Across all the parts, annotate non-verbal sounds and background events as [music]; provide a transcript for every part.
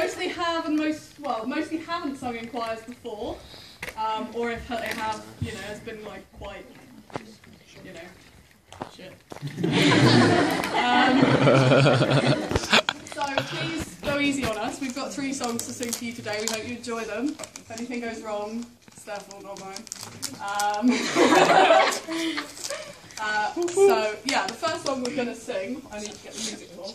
mostly have and most, well, mostly haven't sung in choirs before. Um, or if they have, you know, it's been like quite, you know, shit. um, [laughs] so please go easy on us. We've got three songs to sing to you today. We hope you enjoy them. If anything goes wrong, it's their fault, not mine. Um, [laughs] uh, so yeah, the first song we're gonna sing. I need to get the music for.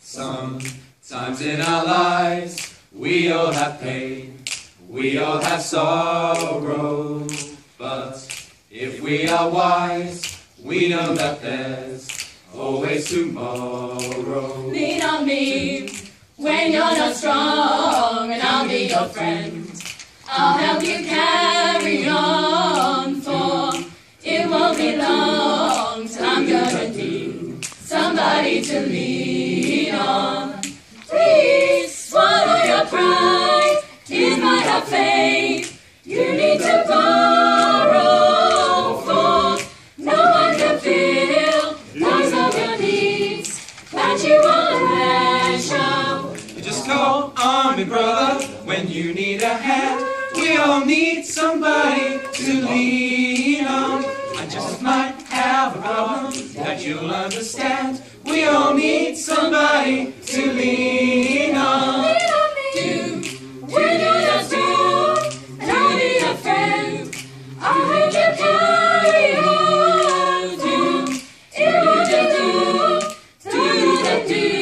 Sometimes in our lives, we all have pain, we all have sorrow. But if we are wise, we know that there's always tomorrow. Lean on me when you're not strong, and I'll be your friend. I'll help you carry on, for it won't be long I'm gonna need somebody to lean on. Please swallow your pride, it might have faith. You need to borrow, for no one can feel those of your needs that you let show. You just call on me, brother, when you need a hand. We all need somebody to lean on have a problem that you'll understand. We all need somebody to lean on. Do, on. Do, we do? a don't need. I heard you carry on. Do, do, do, do, do, do, do.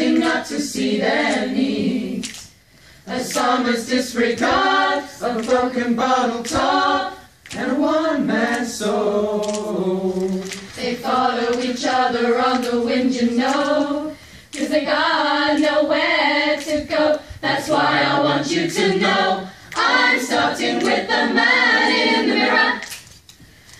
pretending not to see their needs? A summer's disregard, a broken bottle top, and a one-man soul. They follow each other on the wind, you know, cause they got nowhere to go. That's why I want you to know I'm starting with the man in the mirror.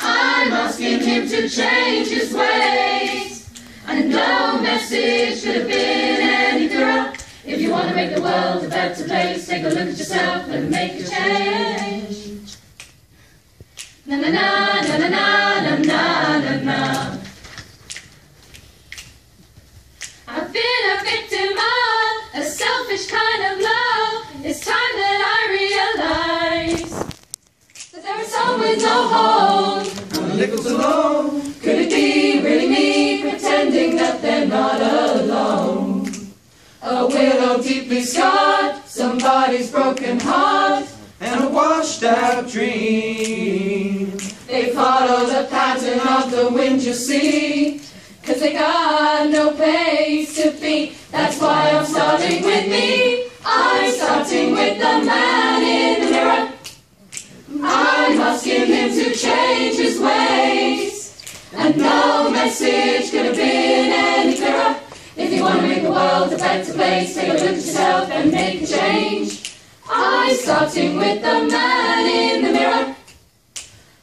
I'm asking him to change his ways. And no message could have been any clearer. If you want to make the world a better place, take a look at yourself and make a change. Na na na na na na na na na. I've been a victim of a selfish kind of love. It's time that I realize that there is always no hope. I'm a little too long. A willow deeply scarred, somebody's broken heart. And a washed out dream. They follow the pattern of the wind you see. Cause they got no place to be. That's why I'm starting with me. I'm starting with the man a better place, take a look at yourself and make a change. I'm starting with the man in the mirror.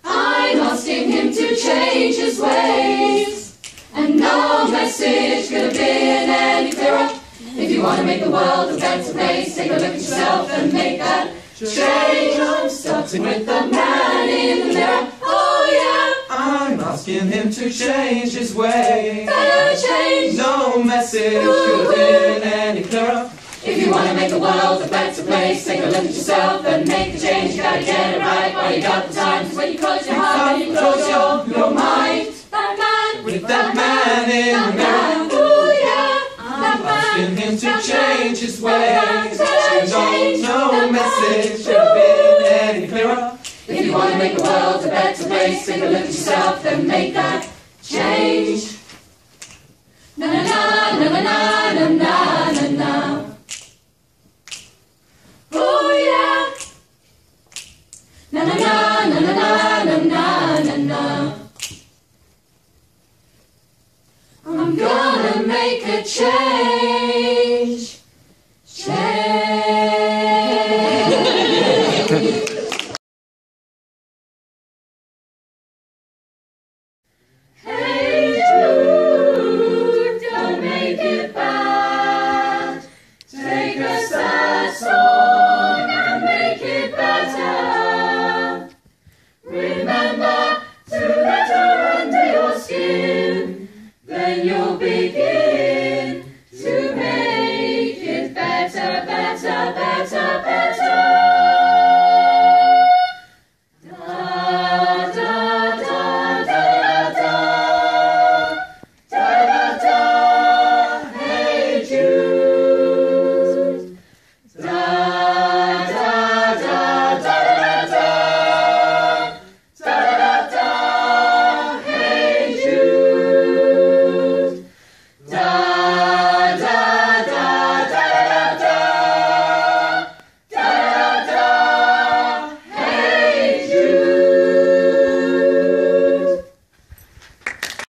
I'm asking him to change his ways. And no message could have been any clearer. If you want to make the world a better place, take a look at yourself and make that change. I'm starting with the man in the mirror. I'm asking him to change his way. yeah, better change. No message could have been any clearer. If you want to make the world a better place, take a look at yourself and make the change. You gotta get it right while you got the time. 'Cause when you close your heart and you close your, your mind, that man, With that man in the that mirror. man, ooh yeah, ah. that Asking man, him to that change his way. Better No, change. no That message man. could have been any clearer. If you want to make the world a better place, take a look at yourself and make that change. Na na na na na na na na na. Oh yeah. Na na na na na na na na na. I'm gonna make a. Change.